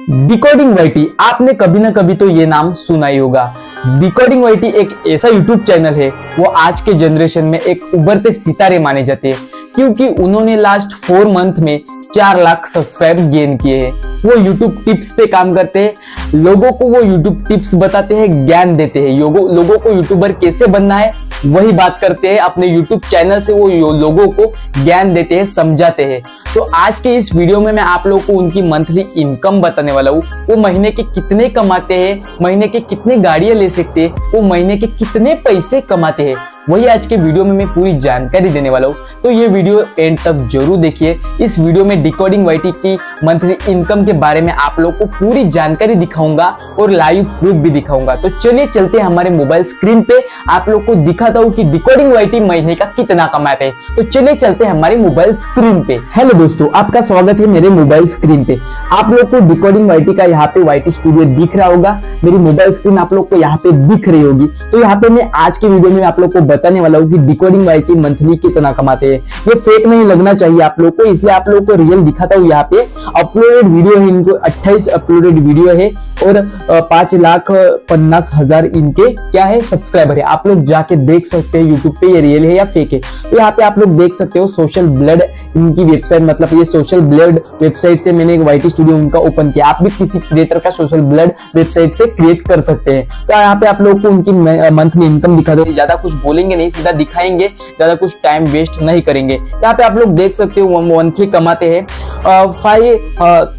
Decoding YT आपने कभी ना कभी तो ये नाम सुना ही होगा। डिकोडिंग वाईटी एक ऐसा यूट्यूब चैनल है, वो आज के जनरेशन में एक उभरते सितारे माने जाते हैं, क्योंकि उन्होंने लास्ट फोर मंथ में चार लाख सब्सक्राइब गेन किए हैं। वो यूट्यूब टिप्स पे काम करते हैं, लोगों को वो यूट्यूब टिप्स बताते हैं, ज्ञान देते हैं। लोगों को यूट्यूबर कैसे बनना है, वही बात करते हैं, अपने यूट्यूब चैनल से वो लोगों को ज्ञान देते हैं, समझाते हैं। तो आज के इस वीडियो में मैं आप लोगों को उनकी मंथली इनकम बताने वाला हूँ। वो महीने के कितने कमाते हैं, महीने के कितने गाड़ियाँ ले सकते हैं, वो महीने के कितने पैसे कमाते हैं, वही आज के वीडियो में मैं पूरी जानकारी देने वाला हूँ। तो ये वीडियो एंड तक ज़रूर देखिए। इस वीडियो में डिकोडिंग वाईटी की मंथली इनकम के बारे में आप लोग को पूरी जानकारी दिखाऊँगा और लाइव प्रूफ भी दिखाऊँगा। तो चलिए चलते हैं हमारे मोबाइल स्क्रीन पे। आप लोग को दिखाता हूँ कि डिकोडिंग वाइटी महीने का कितना कमाते हैं। तो चलिए चलते हैं हमारे मोबाइल स्क्रीन पे। हेलो दोस्तों, आपका स्वागत है मेरे मोबाइल स्क्रीन पे। आप लोग को डिकोडिंग वाइटी का यहाँ पे वाइटी स्टूडियो दिख रहा होगा। मेरी मोबाइल स्क्रीन आप लोग को यहाँ पे दिख रही होगी। तो यहाँ पे मैं आज के वीडियो में आप लोग को बताने वाला हूँ कि डिकोडिंग वाइटी मंथली कितना कमाते हैं। ये फेक नहीं लगना चाहिए आप लोग को, इसलिए आप लोग को रियल दिखाता हूँ यहाँ पे। अपलोडेड वीडियो है इनको, अट्ठाईस अपलोडेड वीडियो है। और पाँच लाख पन्नास हज़ार इनके क्या है सब्सक्राइबर है? आप लोग जाके देख सकते हैं यूट्यूब पे ये रियल है या फेक है? तो यहाँ पे आप लोग देख सकते हो सोशल ब्लड इनकी वेबसाइट मतलब ये सोशल ब्लड वेबसाइट से मैंने एक वाईटी स्टूडियो उनका ओपन किया। आप भी किसी क्रिएटर का सोशल ब्लड वेबसाइट से क्रिएट कर सकते हैं। तो यहाँ पे आप लोग को उनकी मंथली इनकम दिखा दो ज़्यादा कुछ बोलेंगे नहीं, सीधा दिखाएँगे। ज़्यादा कुछ टाइम वेस्ट नहीं करेंगे। यहाँ पे आप लोग देख सकते हो मंथली कमाते हैं। फाइव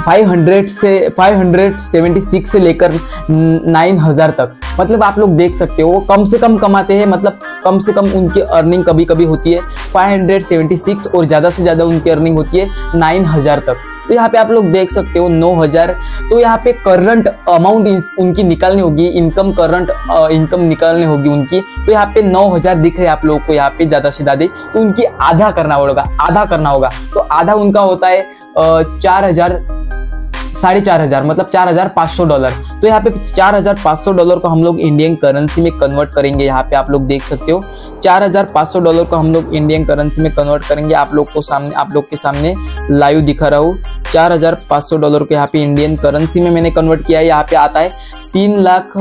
500 से 576 से लेकर 9000 तक। मतलब आप लोग देख सकते हो कम से कम कमाते हैं मतलब कम से कम उनकी अर्निंग कभी कभी होती है। 576 और ज़्यादा से ज़्यादा उनकी अर्निंग होती है 9000 तक। तो यहाँ पे आप लोग देख सकते हो 9000 तो यहाँ पे करंट अमाउंट उनकी निकालनी होगी इनकम करंट इनकम निकालनी होगी उनकी। तो यहाँ पे 9000 दिख रहे आप लोगों को यहाँ पे ज़्यादा से ज़्यादा। तो उनकी आधा करना होगा, आधा करना होगा। तो आधा उनका होता है चार हज़ार साढ़े चार हज़ार मतलब चार हज़ार पाँच सौ डॉलर। तो यहाँ पे चार हज़ार पाँच सौ डॉलर को हम लोग इंडियन करेंसी में कन्वर्ट करेंगे, यहाँ पे आप लोग देख सकते हो। चार हज़ार पाँच सौ डॉलर को हम लोग इंडियन करेंसी में कन्वर्ट करेंगे। आप लोग को सामने, आप लोग के सामने लाइव दिखा रहा हूँ। चार हज़ार पाँच सौ डॉलर को यहाँ पे इंडियन करेंसी में मैंने कन्वर्ट किया है। यहाँ पे आता है तीन लाख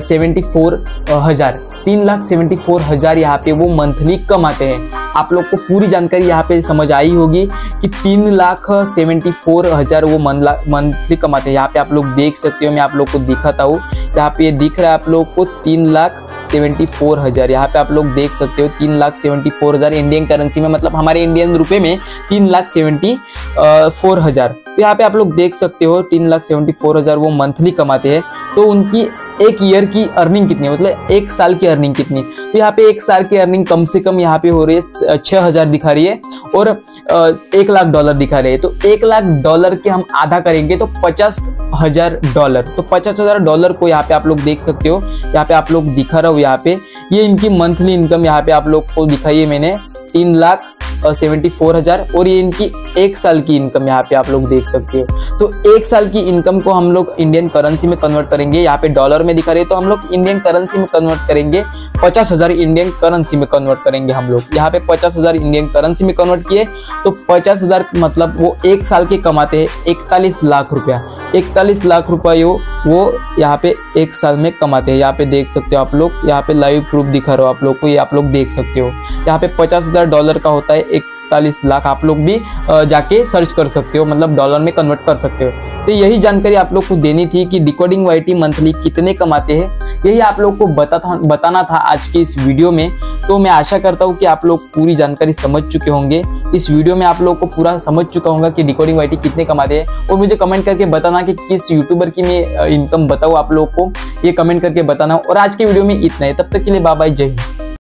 सेवेंटी फोर हज़ार तीन लाख सेवेंटी फोर हज़ार यहाँ पे वो मंथली कमाते हैं आप लोग को पूरी जानकारी यहाँ पे समझ आई होगी कि तीन लाख सेवेंटी फोर हज़ार वो मंथली कमाते हैं। यहाँ पे आप लोग देख सकते हो, मैं आप लोग को दिखाता हूँ। यहाँ पे दिख रहा है आप लोग को तीन लाख सेवेंटी फोर हज़ार। यहाँ पे आप लोग देख सकते हो, तीन लाख सेवेंटी फोर हज़ार इंडियन करेंसी में मतलब हमारे इंडियन रुपए में तीन लाख सेवेंटी फोर हज़ार। तो यहाँ पे आप लोग देख सकते हो, तीन लाख सेवेंटी फोर हज़ार वो मंथली कमाते हैं। तो उनकी एक ईयर की अर्निंग कितनी है? मतलब एक साल की अर्निंग कितनी? तो यहाँ पे एक साल की अर्निंग कम से कम यहाँ पे हो रही है छह हज़ार दिखा रही है और एक लाख डॉलर दिखा रही है। तो एक लाख डॉलर के हम आधा करेंगे तो पचास हज़ार डॉलर तो पचास हज़ार डॉलर को यहाँ पे आप लोग देख सकते हो। यहाँ पे आप लोग दिखा रहा हो यहाँ पे। ये इनकी मंथली इनकम यहाँ पे आप लोग को दिखाई है मैंने तीन लाख सेवेंटी फोर हज़ार और ये इनकी एक साल की इनकम यहाँ पे आप लोग देख सकते हो। तो एक साल की इनकम को हम लोग इंडियन करेंसी में कन्वर्ट करेंगे। यहाँ पे डॉलर में दिखा रहे तो हम लोग इंडियन करेंसी में कन्वर्ट करेंगे। पचास हज़ार इंडियन करेंसी में कन्वर्ट करेंगे हम लोग। यहाँ पे पचास हज़ार इंडियन करेंसी में कन्वर्ट किए तो पचास हज़ार मतलब वो एक साल के कमाते हैं, इकतालीस लाख रुपया। इकतालीस लाख रुपये वो यहाँ पे एक साल में कमाते हैं। यहाँ पे देख सकते हो आप लोग, यहाँ पे लाइव प्रूफ दिखा रहा हो आप लोग को, ये आप लोग देख सकते हो। यहाँ पे पचास हज़ार डॉलर का होता है इकतालीस लाख आप लोग भी जाके सर्च कर सकते हो मतलब डॉलर में कन्वर्ट कर सकते हो। तो यही जानकारी आप लोग को देनी थी कि डिकोडिंग वाईटी मंथली कितने कमाते हैं। यही आप लोग को बता था, बताना था आज की इस वीडियो में। तो मैं आशा करता हूँ कि आप लोग पूरी जानकारी समझ चुके होंगे। इस वीडियो में आप लोग को पूरा समझ चुका होगा कि डिकोडिंग वाईटी कितने कमाते हैं। और मुझे कमेंट करके बताना कि किस यूट्यूबर की मैं इनकम बताऊँ आप लोग को। ये कमेंट करके बताना। और आज के वीडियो में इतना है। तब तक के लिए बाय जय हिंद।